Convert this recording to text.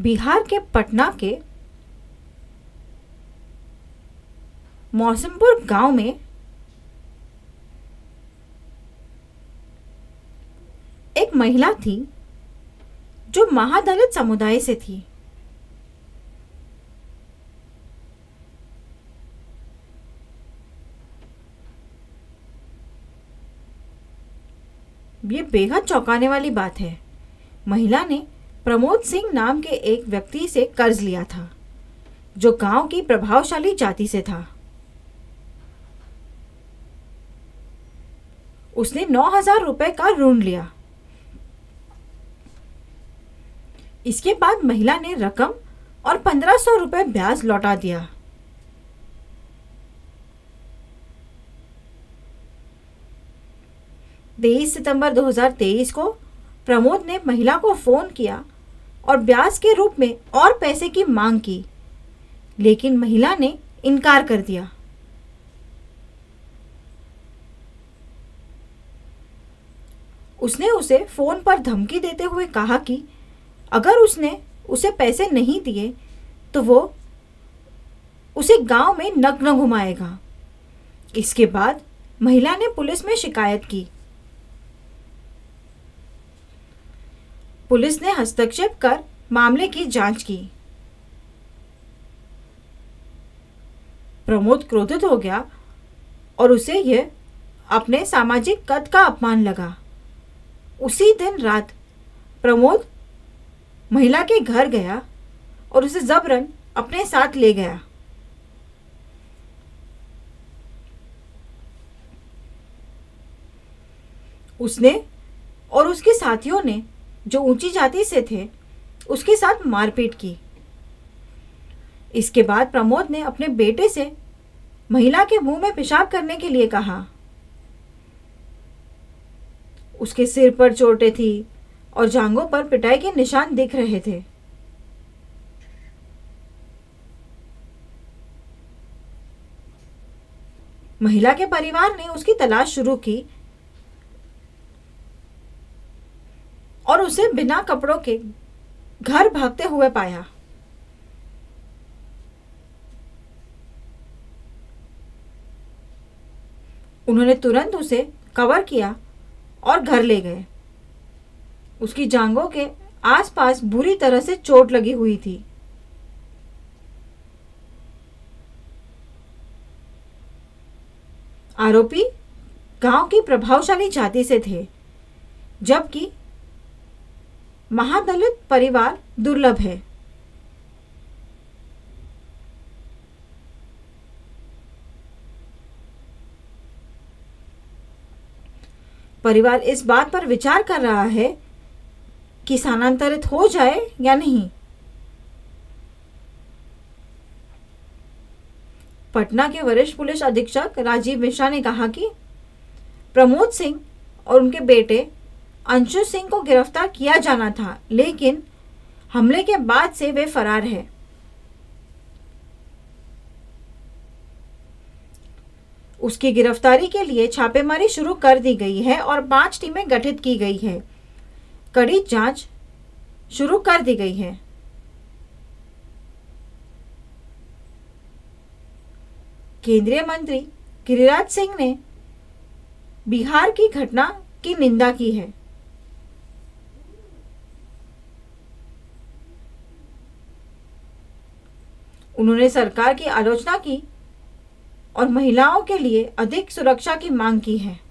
बिहार के पटना के मौसमपुर गाँव में एक महिला थी जो महादलित समुदाय से थी। ये बेहद चौंकाने वाली बात है। महिला ने प्रमोद सिंह नाम के एक व्यक्ति से कर्ज लिया था, जो गाँव की प्रभावशाली जाति से था। उसने नौ हज़ार रुपए का ऋण लिया। इसके बाद महिला ने रकम और पंद्रह सौ रुपए ब्याज लौटा दिया। तेईस सितंबर 2023 को प्रमोद ने महिला को फ़ोन किया और ब्याज के रूप में और पैसे की मांग की। लेकिन महिला ने इनकार कर दिया। उसने उसे फ़ोन पर धमकी देते हुए कहा कि अगर उसने उसे पैसे नहीं दिए तो वो उसे गाँव में नग्न घुमाएगा। इसके बाद महिला ने पुलिस में शिकायत की। पुलिस ने हस्तक्षेप कर मामले की जाँच की। प्रमोद क्रोधित हो गया और उसे यह अपने सामाजिक कद का अपमान लगा। उसी दिन रात प्रमोद महिला के घर गया और उसे जबरन अपने साथ ले गया। उसने और उसके साथियों ने जो ऊँची जाति से थे, उसके साथ मारपीट की। इसके बाद प्रमोद ने अपने बेटे से महिला के मुँह में पेशाब करने के लिए कहा। उसके सिर पर चोटें थी और जांघों पर पिटाई के निशान दिख रहे थे। महिला के परिवार ने उसकी तलाश शुरू की और उसे बिना कपड़ों के घर भागते हुए पाया। उन्होंने तुरंत उसे कवर किया और घर ले गए। उसकी जांघों के आसपास बुरी तरह से चोट लगी हुई थी। आरोपी गाँव की प्रभावशाली जाति से थे, जबकि महादलित परिवार दुर्लभ है। परिवार इस बात पर विचार कर रहा है कि स्थानांतरित हो जाए या नहीं। पटना के वरिष्ठ पुलिस अधीक्षक राजीव मिश्रा ने कहा कि प्रमोद सिंह और उनके बेटे अंशु सिंह को गिरफ़्तार किया जाना था, लेकिन हमले के बाद से वे फरार है। उसकी गिरफ्तारी के लिए छापेमारी शुरू कर दी गई है और पाँच टीमें गठित की गई है। कड़ी जाँच शुरू कर दी गई है। केंद्रीय मंत्री गिरिराज सिंह ने बिहार की घटना की निंदा की है। उन्होंने सरकार की आलोचना की और महिलाओं के लिए अधिक सुरक्षा की मांग की है।